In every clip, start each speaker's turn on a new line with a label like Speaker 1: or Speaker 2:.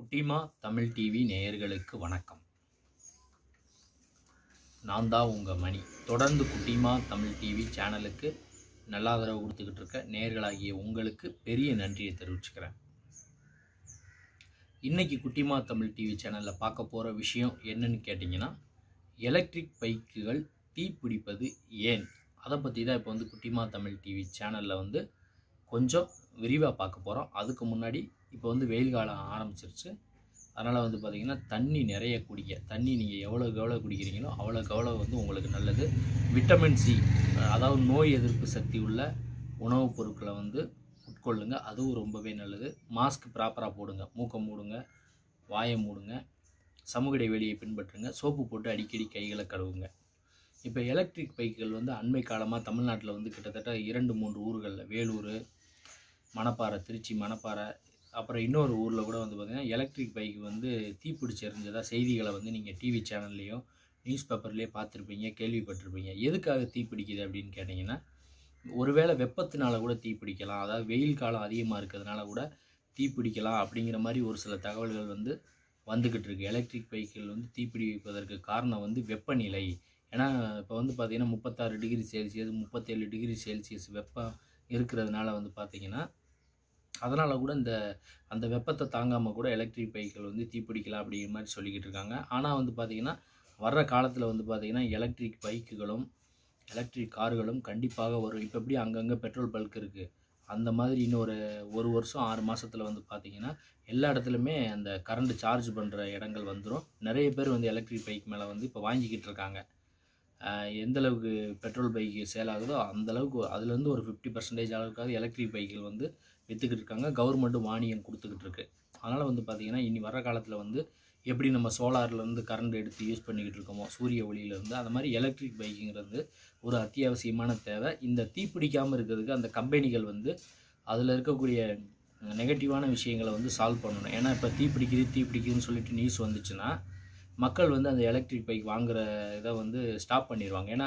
Speaker 1: குட்டிமா தமிழ் டிவி நேயர்களுக்கு வணக்கம். நான் தான் உங்கள் மணி. தொடர்ந்து குட்டிமா தமிழ் டிவி சேனலுக்கு நல்ல ஆதரவு கொடுத்துக்கிட்டு இருக்க நேயர்களாகிய உங்களுக்கு பெரிய நன்றியை தெரிவிச்சுக்கிறேன். இன்றைக்கி குட்டிமா தமிழ் டிவி சேனலில் பார்க்க போகிற விஷயம் என்னன்னு கேட்டிங்கன்னா எலக்ட்ரிக் பைக்குகள் தீப்பிடிப்பது ஏன்? அதை பற்றி தான் இப்போ வந்து குட்டிமா தமிழ் டிவி சேனலில் வந்து கொஞ்சம் விரிவாக பார்க்க போகிறோம் அதுக்கு முன்னாடி இப்போ வந்து வெயில் காலம் ஆரம்பிச்சிருச்சு. அதனால் வந்து பார்த்திங்கன்னா தண்ணி நிறைய குடிக்க தண்ணி நீங்கள் எவ்வளோக்கு எவ்வளோ குடிக்கிறீங்களோ அவ்வளோக்கு எவ்வளோ வந்து உங்களுக்கு நல்லது. விட்டமின் சி அதாவது நோய் எதிர்ப்பு சக்தி உள்ள உணவுப் பொருட்களை வந்து உட்கொள்ளுங்க. அதுவும் ரொம்பவே நல்லது. மாஸ்க் ப்ராப்பராக போடுங்க. மூக்கம் மூடுங்க. வாயை மூடுங்க. சமூக இடைவெளியை பின்பற்றுங்க. சோப்பு போட்டு அடிக்கடி கைகளை கழுவுங்க. இப்போ எலக்ட்ரிக் பைக்குகள் வந்து அண்மை காலமாக தமிழ்நாட்டில் வந்து கிட்டத்தட்ட இரண்டு மூன்று ஊர்களில் வேலூர் மணப்பாறை திருச்சி மணப்பாறை அப்புறம் இன்னொரு ஊரில் கூட வந்து பார்த்திங்கன்னா எலக்ட்ரிக் பைக் வந்து தீப்பிடிச்சி எறிஞ்சதாக செய்திகளை வந்து நீங்கள் டிவி சேனல்லையும் நியூஸ் பேப்பர்லேயே பார்த்துருப்பீங்க கேள்விப்பட்டிருப்பீங்க. எதுக்காக தீப்பிடிக்குது அப்படின்னு கேட்டிங்கன்னா ஒருவேளை வெப்பத்தினால கூட தீப்பிடிக்கலாம். அதாவது வெயில் காலம் அதிகமாக இருக்கிறதுனால கூட தீப்பிடிக்கலாம் அப்படிங்கிற மாதிரி ஒரு சில தகவல்கள் வந்து வந்துக்கிட்டு இருக்கு. எலக்ட்ரிக் பைக்கில் வந்து தீப்பிடிப்பதற்கு காரணம் வந்து வெப்பநிலை. ஏன்னா இப்போ வந்து பார்த்திங்கன்னா முப்பத்தாறு டிகிரி செல்சியஸ் முப்பத்தேழு டிகிரி செல்சியஸ் வெப்பம் இருக்கிறதுனால வந்து பார்த்திங்கன்னா அதனால் கூட இந்த அந்த வெப்பத்தை தாங்காமல் கூட எலக்ட்ரிக் பைக்கள் வந்து தீப்பிடிக்கலாம் அப்படிங்கிற மாதிரி சொல்லிக்கிட்டு இருக்காங்க. ஆனால் வந்து பார்த்திங்கன்னா வர்ற காலத்தில் வந்து பார்த்திங்கன்னா எலக்ட்ரிக் பைக்குகளும் எலக்ட்ரிக் கார்களும் கண்டிப்பாக வரும் இப்போ எப்படி அங்கங்கே பெட்ரோல் பல்க் இருக்குது அந்த மாதிரி இன்னொரு ஒரு வருஷம் ஆறு மாதத்தில் வந்து பார்த்திங்கன்னா எல்லா இடத்துலையுமே அந்த கரண்ட் சார்ஜ் பண்ணுற இடங்கள் வந்துடும் நிறைய பேர் வந்து எலக்ட்ரிக் பைக் மேலே வந்து இப்போ வாங்கிக்கிட்டு இருக்காங்க. எந்த அளவுக்கு பெட்ரோல் பைக்கு சேல் ஆகுதோ அந்த அளவுக்கு அதுலேருந்து ஒரு ஃபிஃப்டி பர்சன்டேஜ் அளவுக்காவது எலக்ட்ரிக் பைக்கில் வந்து விற்றுக்கிட்டு இருக்காங்க கவர்மெண்ட்டும் மானியம் கொடுத்துக்கிட்டு இருக்கு அதனால் வந்து பார்த்திங்கன்னா இனி வர காலத்தில் வந்து எப்படி நம்ம சோலார்லேருந்து கரண்ட் எடுத்து யூஸ் பண்ணிக்கிட்டு இருக்கோமோ சூரிய ஒளியிலேருந்து அந்த மாதிரி எலக்ட்ரிக் பைக்குங்கிறது ஒரு அத்தியாவசியமான தேவை. இந்த தீப்பிடிக்காமல் இருக்கிறதுக்கு அந்த கம்பெனிகள் வந்து அதில் இருக்கக்கூடிய நெகட்டிவான விஷயங்களை வந்து சால்வ் பண்ணணும். ஏன்னா இப்போ தீப்பிடிக்குது தீப்பிடிக்குதுன்னு சொல்லிட்டு நியூஸ் வந்துச்சுன்னா மக்கள் வந்து அந்த எலக்ட்ரிக் பைக் வாங்குகிற இதை வந்து ஸ்டாப் பண்ணிடுவாங்க ஏன்னா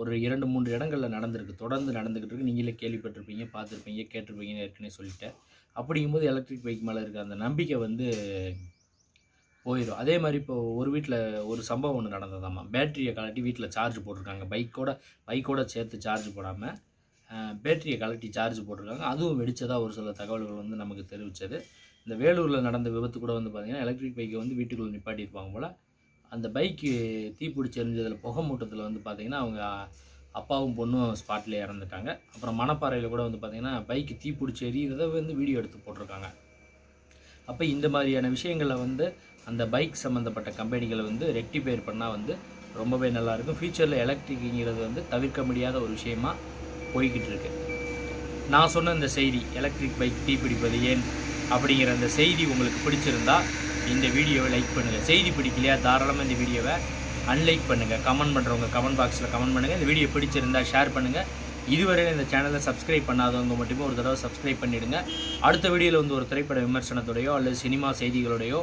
Speaker 1: ஒரு இரண்டு மூன்று இடங்களில் நடந்திருக்கு. தொடர்ந்து நடந்துக்கிட்டு இருக்கு. நீங்களே கேள்விப்பட்டிருப்பீங்க பார்த்துருப்பீங்க கேட்டிருப்பீங்கன்னு ஏற்கனவே சொல்லிட்டேன். அப்படிங்கும்போது எலக்ட்ரிக் பைக் மேலே இருக்க அந்த நம்பிக்கை வந்து போயிடும் அதே மாதிரி இப்போ ஒரு வீட்டில் ஒரு சம்பவம் ஒன்று நடந்ததாம்மா. பேட்டரியை கலட்டி வீட்டில் சார்ஜ் போட்டிருக்காங்க. பைக்கோட பைக்கோட சேர்த்து சார்ஜ் போடாமல் பேட்டரியை கலட்டி சார்ஜ் போட்டிருக்காங்க. அதுவும் வெடித்ததாக ஒரு சில தகவல்கள் வந்து நமக்கு தெரிவித்தது இந்த வேலூரில் நடந்த விபத்து கூட வந்து பார்த்திங்கன்னா எலக்ட்ரிக் பைக்கை வந்து வீட்டுக்குள்ளே நிப்பாட்டியிருப்பாங்க போல். அந்த பைக்கு தீப்பிடிச்சி எரிஞ்சதில் புகை மூட்டத்தில் வந்து பார்த்திங்கன்னா அவங்க அப்பாவும் பொண்ணும் ஸ்பாட்டில் இறந்துட்டாங்க. அப்புறம் மணப்பாறையில் கூட வந்து பார்த்திங்கன்னா பைக்கு தீப்பிடிச்சி எரியிறத வந்து வீடியோ எடுத்து போட்டிருக்காங்க. அப்போ இந்த மாதிரியான விஷயங்களை வந்து அந்த பைக் சம்மந்தப்பட்ட கம்பெனிகளை வந்து ரெக்டிஃபைர் பண்ணால் வந்து ரொம்பவே நல்லாயிருக்கும் ஃப்யூச்சரில் எலக்ட்ரிக்குங்கிறது வந்து தவிர்க்க முடியாத ஒரு விஷயமா போய்கிட்டு இருக்கு. நான் சொன்ன இந்த செய்தி எலக்ட்ரிக் பைக் தீப்பிடிப்பது ஏன் அப்படிங்கிற அந்த செய்தி உங்களுக்கு பிடிச்சிருந்தா இந்த வீடியோவை லைக் பண்ணுங்கள் செய்தி பிடிக்கலையா? தாராளமாக இந்த வீடியோவை அன்லைக் பண்ணுங்கள் கமெண்ட் பண்ணுறவங்க கமெண்ட் பாக்ஸில் கமெண்ட் பண்ணுங்கள் இந்த வீடியோ பிடிச்சிருந்தா ஷேர் பண்ணுங்கள் இதுவரையில் இந்த சேனலை சப்ஸ்கிரைப் பண்ணாதவங்க மட்டுமே ஒரு தடவை சப்ஸ்கிரைப் பண்ணிடுங்க. அடுத்த வீடியோவில் வந்து ஒரு திரைப்பட விமர்சனத்தோடையோ அல்லது சினிமா செய்திகளோடையோ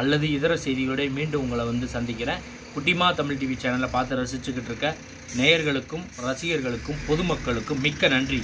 Speaker 1: அல்லது இதர செய்திகளோடய மீண்டும் உங்களை வந்து சந்திக்கிறேன். குட்டிமா தமிழ் டிவி சேனலை பார்த்து ரசிச்சுக்கிட்டு இருக்க நேயர்களுக்கும் ரசிகர்களுக்கும் பொதுமக்களுக்கும் மிக்க நன்றி.